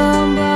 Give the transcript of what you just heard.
somebody